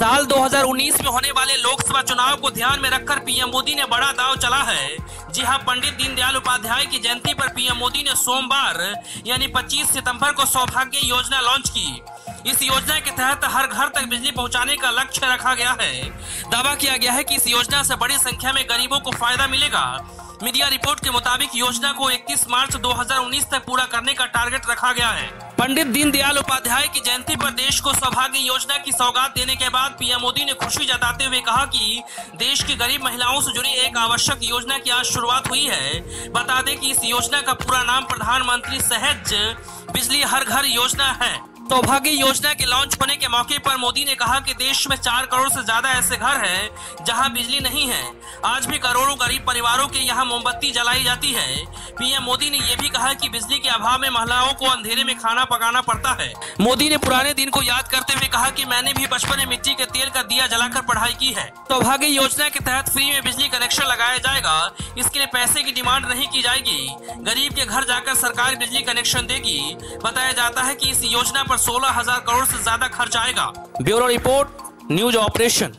साल 2019 में होने वाले लोकसभा चुनाव को ध्यान में रखकर पीएम मोदी ने बड़ा दाव चला है। जी हाँ, पंडित दीनदयाल उपाध्याय की जयंती पर पीएम मोदी ने सोमवार, यानी 25 सितंबर को सौभाग्य योजना लॉन्च की। इस योजना के तहत हर घर तक बिजली पहुँचाने का लक्ष्य रखा गया है। दावा किया गया है कि इस योजना से बड़ी संख्या में गरीबों को फ़ायदा मिलेगा। मीडिया रिपोर्ट के मुताबिक योजना को 31 मार्च 2019 तक पूरा करने का टारगेट रखा गया है। पंडित दीनदयाल उपाध्याय की जयंती पर देश को सौभाग्य योजना की सौगात देने के बाद पीएम मोदी ने खुशी जताते हुए कहा कि देश की गरीब महिलाओं से जुड़ी एक आवश्यक योजना की आज शुरुआत हुई है। बता दें कि इस योजना का पूरा नाम प्रधानमंत्री सहज बिजली हर घर योजना है। सौभाग्य योजना के लॉन्च होने के मौके पर मोदी ने कहा कि देश में चार करोड़ से ज़्यादा ऐसे घर हैं जहाँ बिजली नहीं है। आज भी करोड़ों गरीब परिवारों के यहाँ मोमबत्ती जलाई जाती है। पीएम मोदी ने यह भी कहा कि बिजली के अभाव में महिलाओं को अंधेरे में खाना पकाना पड़ता है। मोदी ने पुराने दिन को याद करते हुए कहा की मैंने भी बचपन में मिट्टी के तेल का दिया जलाकर पढ़ाई की है। सौभाग्य योजना के तहत फ्री में बिजली कनेक्शन लगाया जाएगा। इसके लिए पैसे की डिमांड नहीं की जाएगी। गरीब के घर जाकर सरकार बिजली कनेक्शन देगी। बताया जाता है की इस योजना पर सोलह हज़ार करोड़ से ज़्यादा खर्च आएगा। Bureau report news operation.